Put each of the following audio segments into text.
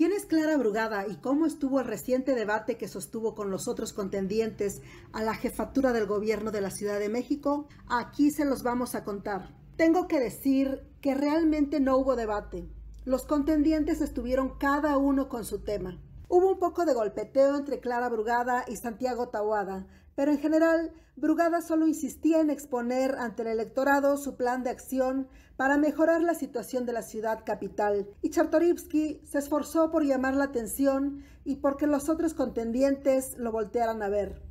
¿Quién es Clara Brugada y cómo estuvo el reciente debate que sostuvo con los otros contendientes a la jefatura del gobierno de la Ciudad de México? Aquí se los vamos a contar. Tengo que decir que realmente no hubo debate. Los contendientes estuvieron cada uno con su tema. Hubo un poco de golpeteo entre Clara Brugada y Santiago Tahuada, pero en general, Brugada solo insistía en exponer ante el electorado su plan de acción para mejorar la situación de la ciudad capital, y Chartorivsky se esforzó por llamar la atención y porque los otros contendientes lo voltearan a ver.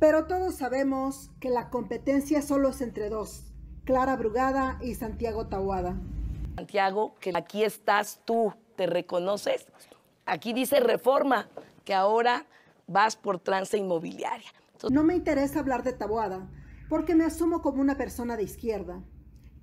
Pero todos sabemos que la competencia solo es entre dos, Clara Brugada y Santiago Tahuada. Santiago, que aquí estás tú, ¿te reconoces? Aquí dice reforma, que ahora vas por trance inmobiliaria. no me interesa hablar de Taboada, porque me asumo como una persona de izquierda.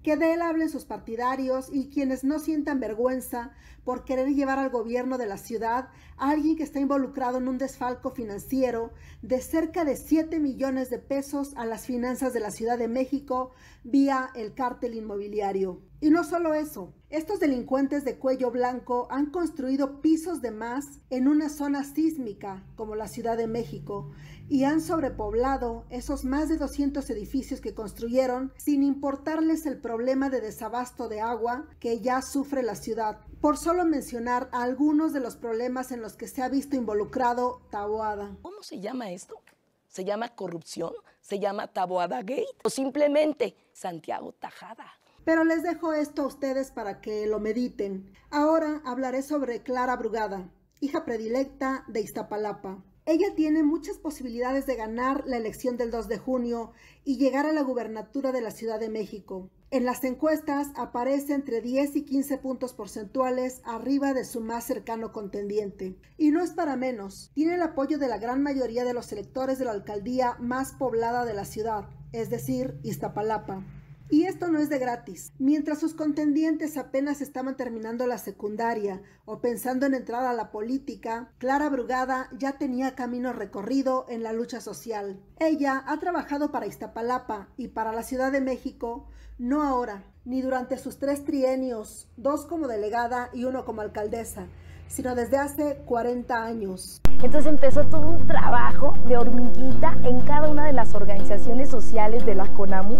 Que de él hablen sus partidarios y quienes no sientan vergüenza por querer llevar al gobierno de la ciudad a alguien que está involucrado en un desfalco financiero de cerca de 7 millones de pesos a las finanzas de la Ciudad de México vía el cártel inmobiliario. Y no solo eso, estos delincuentes de cuello blanco han construido pisos de más en una zona sísmica como la Ciudad de México y han sobrepoblado esos más de 200 edificios que construyeron sin importarles el problema de desabasto de agua que ya sufre la ciudad. Por solo mencionar algunos de los problemas en los que se ha visto involucrado Taboada. ¿Cómo se llama esto? ¿Se llama corrupción? ¿Se llama Taboada Gate? ¿O simplemente Santiago Tajada? Pero les dejo esto a ustedes para que lo mediten. Ahora hablaré sobre Clara Brugada, hija predilecta de Iztapalapa. Ella tiene muchas posibilidades de ganar la elección del 2 de junio y llegar a la gubernatura de la Ciudad de México. En las encuestas aparece entre 10 y 15 puntos porcentuales arriba de su más cercano contendiente. Y no es para menos, tiene el apoyo de la gran mayoría de los electores de la alcaldía más poblada de la ciudad, es decir, Iztapalapa. Y esto no es de gratis. Mientras sus contendientes apenas estaban terminando la secundaria o pensando en entrar a la política, Clara Brugada ya tenía camino recorrido en la lucha social. Ella ha trabajado para Iztapalapa y para la Ciudad de México, no ahora, ni durante sus tres trienios, dos como delegada y uno como alcaldesa, sino desde hace 40 años. Entonces empezó todo un trabajo de hormiguita en cada una de las organizaciones sociales de la CONAMU.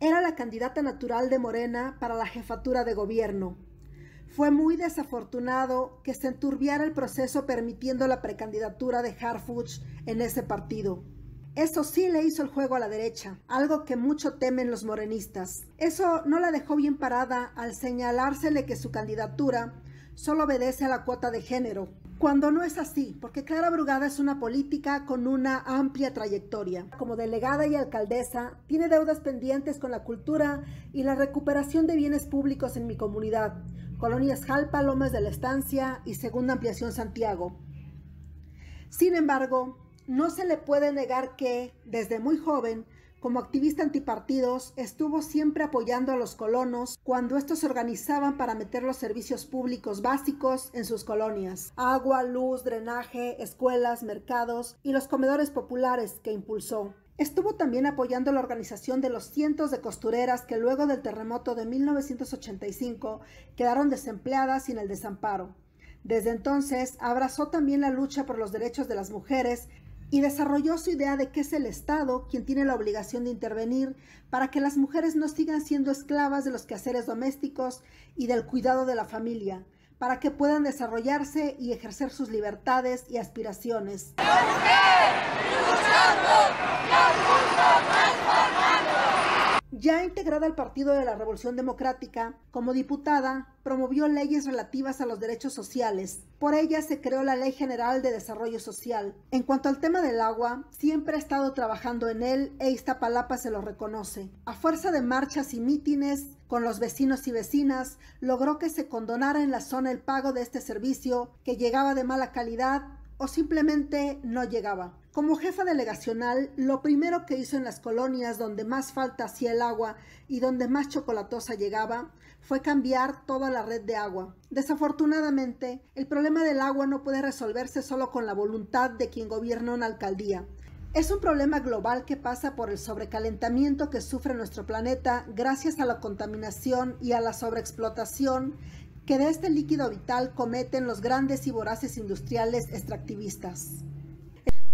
Era la candidata natural de Morena para la jefatura de gobierno. Fue muy desafortunado que se enturbiara el proceso permitiendo la precandidatura de Harfuch en ese partido. Eso sí le hizo el juego a la derecha, algo que mucho temen los morenistas. Eso no la dejó bien parada al señalársele que su candidatura solo obedece a la cuota de género, cuando no es así, porque Clara Brugada es una política con una amplia trayectoria. Como delegada y alcaldesa, tiene deudas pendientes con la cultura y la recuperación de bienes públicos en mi comunidad, Colonias Jalpa, Lomas de la Estancia y Segunda Ampliación Santiago. Sin embargo, no se le puede negar que, desde muy joven, como activista antipartidos, estuvo siempre apoyando a los colonos cuando estos se organizaban para meter los servicios públicos básicos en sus colonias. Agua, luz, drenaje, escuelas, mercados y los comedores populares que impulsó. Estuvo también apoyando la organización de los cientos de costureras que luego del terremoto de 1985 quedaron desempleadas sin el desamparo. Desde entonces abrazó también la lucha por los derechos de las mujeres y desarrolló su idea de que es el Estado quien tiene la obligación de intervenir para que las mujeres no sigan siendo esclavas de los quehaceres domésticos y del cuidado de la familia, para que puedan desarrollarse y ejercer sus libertades y aspiraciones. Ya integrada al Partido de la Revolución Democrática, como diputada, promovió leyes relativas a los derechos sociales. Por ella se creó la Ley General de Desarrollo Social. En cuanto al tema del agua, siempre ha estado trabajando en él e Iztapalapa se lo reconoce. A fuerza de marchas y mítines con los vecinos y vecinas, logró que se condonara en la zona el pago de este servicio que llegaba de mala calidad o simplemente no llegaba. Como jefa delegacional, lo primero que hizo en las colonias donde más falta hacía el agua y donde más chocolatosa llegaba fue cambiar toda la red de agua. Desafortunadamente, el problema del agua no puede resolverse solo con la voluntad de quien gobierna una alcaldía. Es un problema global que pasa por el sobrecalentamiento que sufre nuestro planeta gracias a la contaminación y a la sobreexplotación que de este líquido vital cometen los grandes y voraces industriales extractivistas.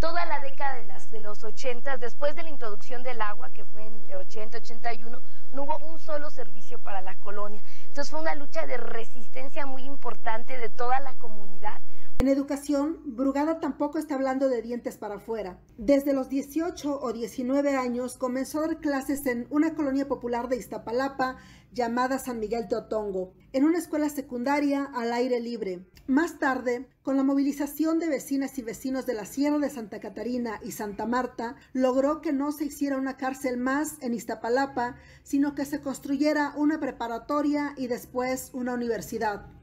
Toda la década de, los 80, después de la introducción del agua, que fue en 80-81, no hubo un solo servicio para la colonia. Entonces fue una lucha de resistencia muy importante de toda la comunidad en educación, Brugada tampoco está hablando de dientes para afuera. Desde los 18 o 19 años comenzó a dar clases en una colonia popular de Iztapalapa llamada San Miguel Teotongo, en una escuela secundaria al aire libre. Más tarde, con la movilización de vecinas y vecinos de la Sierra de Santa Catarina y Santa Marta, logró que no se hiciera una cárcel más en Iztapalapa, sino que se construyera una preparatoria y después una universidad.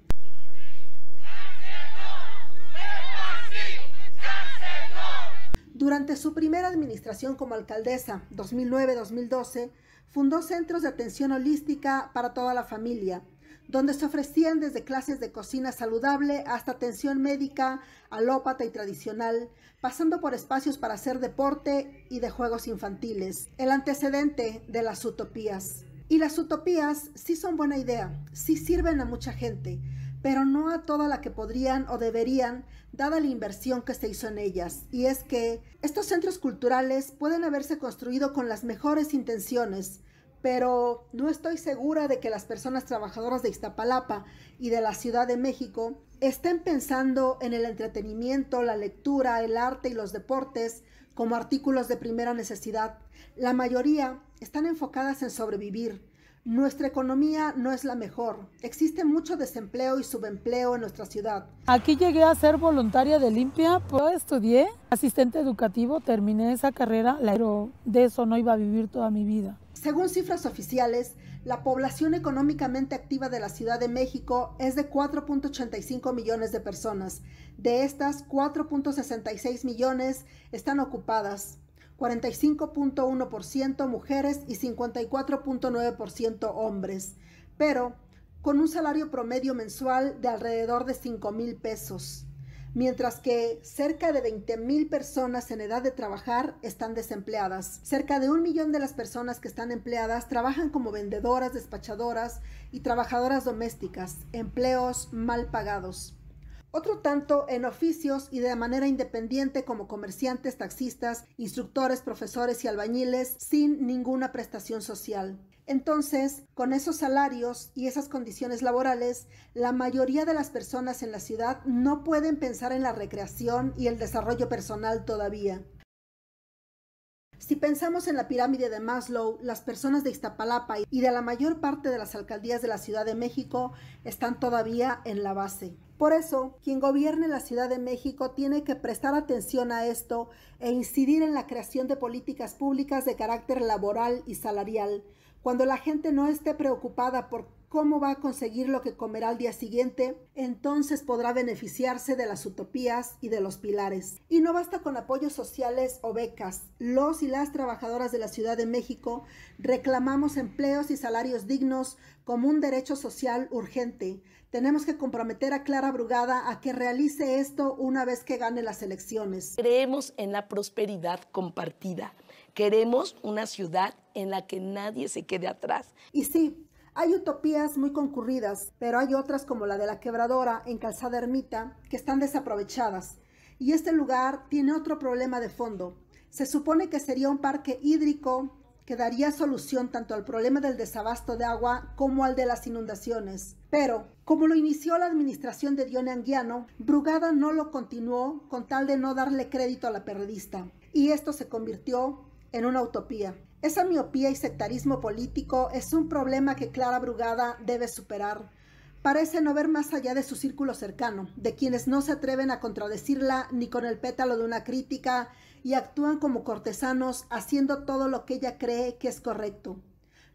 Durante su primera administración como alcaldesa, 2009-2012, fundó centros de atención holística para toda la familia, donde se ofrecían desde clases de cocina saludable hasta atención médica, alópata y tradicional, pasando por espacios para hacer deporte y de juegos infantiles, el antecedente de las utopías. Y las utopías sí son buena idea, sí sirven a mucha gente, pero no a toda la que podrían o deberían, dada la inversión que se hizo en ellas. Y es que estos centros culturales pueden haberse construido con las mejores intenciones, pero no estoy segura de que las personas trabajadoras de Iztapalapa y de la Ciudad de México estén pensando en el entretenimiento, la lectura, el arte y los deportes como artículos de primera necesidad. La mayoría están enfocadas en sobrevivir, nuestra economía no es la mejor. Existe mucho desempleo y subempleo en nuestra ciudad. Aquí llegué a ser voluntaria de limpia, pues estudié asistente educativo, terminé esa carrera, pero de eso no iba a vivir toda mi vida. Según cifras oficiales, la población económicamente activa de la Ciudad de México es de 4.85 millones de personas. De estas, 4.66 millones están ocupadas. 45.1% mujeres y 54.9% hombres, pero con un salario promedio mensual de alrededor de 5 mil pesos, mientras que cerca de 20 mil personas en edad de trabajar están desempleadas. Cerca de un millón de las personas que están empleadas trabajan como vendedoras, despachadoras y trabajadoras domésticas, empleos mal pagados otro tanto en oficios y de manera independiente como comerciantes, taxistas, instructores, profesores y albañiles sin ninguna prestación social. Entonces, con esos salarios y esas condiciones laborales, la mayoría de las personas en la ciudad no pueden pensar en la recreación y el desarrollo personal todavía. Si pensamos en la pirámide de Maslow, las personas de Iztapalapa y de la mayor parte de las alcaldías de la Ciudad de México están todavía en la base. Por eso, quien gobierne la Ciudad de México tiene que prestar atención a esto e incidir en la creación de políticas públicas de carácter laboral y salarial. Cuando la gente no esté preocupada por cómo va a conseguir lo que comerá al día siguiente, entonces podrá beneficiarse de las utopías y de los pilares. Y no basta con apoyos sociales o becas. Los y las trabajadoras de la Ciudad de México reclamamos empleos y salarios dignos como un derecho social urgente. Tenemos que comprometer a Clara Brugada a que realice esto una vez que gane las elecciones. Creemos en la prosperidad compartida. Queremos una ciudad en la que nadie se quede atrás. Y sí, hay utopías muy concurridas, pero hay otras como la de la quebradora en Calzada Ermita que están desaprovechadas. Y este lugar tiene otro problema de fondo. Se supone que sería un parque hídrico que daría solución tanto al problema del desabasto de agua como al de las inundaciones. Pero, como lo inició la administración de Dione Anguiano, Brugada no lo continuó con tal de no darle crédito a la periodista. Y esto se convirtió en una utopía. Esa miopía y sectarismo político es un problema que Clara Brugada debe superar. Parece no ver más allá de su círculo cercano, de quienes no se atreven a contradecirla ni con el pétalo de una crítica y actúan como cortesanos haciendo todo lo que ella cree que es correcto.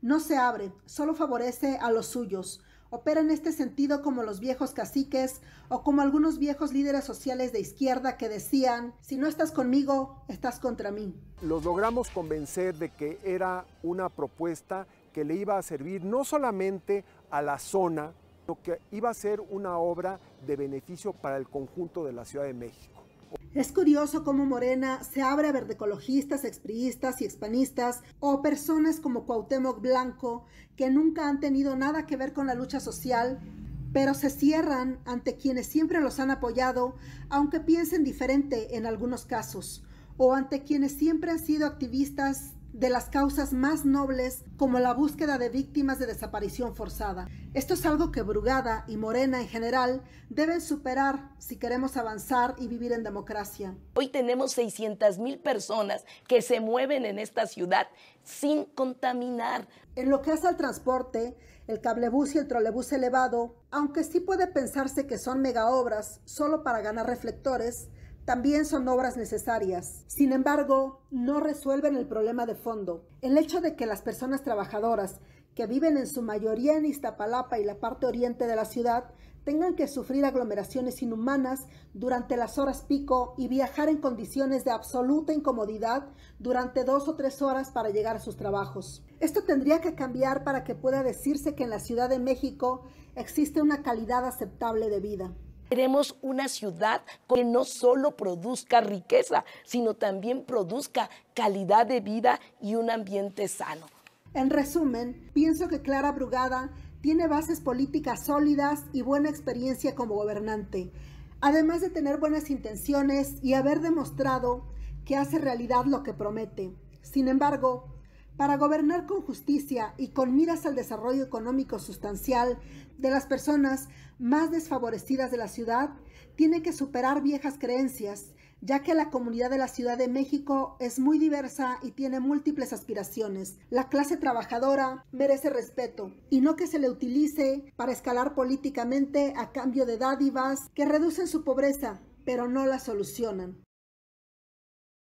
No se abre, solo favorece a los suyos, opera en este sentido como los viejos caciques o como algunos viejos líderes sociales de izquierda que decían, si no estás conmigo, estás contra mí. Los logramos convencer de que era una propuesta que le iba a servir no solamente a la zona, sino que iba a ser una obra de beneficio para el conjunto de la Ciudad de México. Es curioso cómo Morena se abre a verdecologistas, expriistas y expanistas o personas como Cuauhtémoc Blanco que nunca han tenido nada que ver con la lucha social pero se cierran ante quienes siempre los han apoyado, aunque piensen diferente en algunos casos, o ante quienes siempre han sido activistas de las causas más nobles como la búsqueda de víctimas de desaparición forzada. Esto es algo que Brugada y Morena en general deben superar si queremos avanzar y vivir en democracia. Hoy tenemos 600 mil personas que se mueven en esta ciudad sin contaminar. En lo que hace al transporte, el cablebús y el trolebús elevado, aunque sí puede pensarse que son megaobras solo para ganar reflectores, también son obras necesarias. Sin embargo, no resuelven el problema de fondo. El hecho de que las personas trabajadoras que viven en su mayoría en Iztapalapa y la parte oriente de la ciudad tengan que sufrir aglomeraciones inhumanas durante las horas pico y viajar en condiciones de absoluta incomodidad durante dos o tres horas para llegar a sus trabajos. Esto tendría que cambiar para que pueda decirse que en la Ciudad de México existe una calidad aceptable de vida. Queremos una ciudad que no solo produzca riqueza, sino también produzca calidad de vida y un ambiente sano. En resumen, pienso que Clara Brugada tiene bases políticas sólidas y buena experiencia como gobernante, además de tener buenas intenciones y haber demostrado que hace realidad lo que promete. Sin embargo, para gobernar con justicia y con miras al desarrollo económico sustancial de las personas más desfavorecidas de la ciudad, tiene que superar viejas creencias, ya que la comunidad de la Ciudad de México es muy diversa y tiene múltiples aspiraciones. La clase trabajadora merece respeto y no que se le utilice para escalar políticamente a cambio de dádivas que reducen su pobreza, pero no la solucionan.